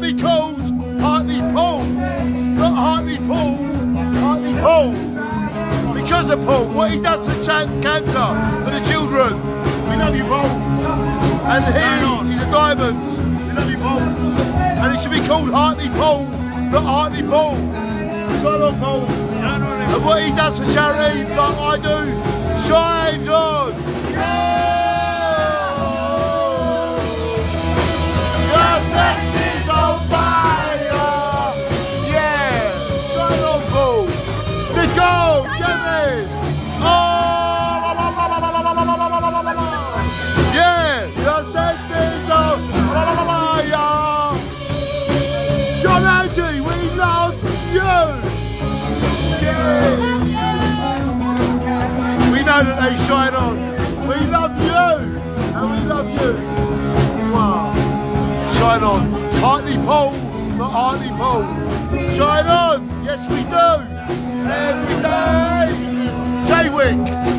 be called Hartley Paul, not Hartlepool, Hartley Paul. Because of Paul, what he does for chance cancer for the children. We love you, Paul. And he, he's a diamond. We love you, Paul. And it should be called Hartley Paul, not Hartlepool. Shine on, Paul. Shine. And what he does for charity, like I do, shines Yeah, we love you. We know that they shine on. We love you. And we love you. Shine on. Hartley Pole, not Hartlepool. Shine on. Yes, we do.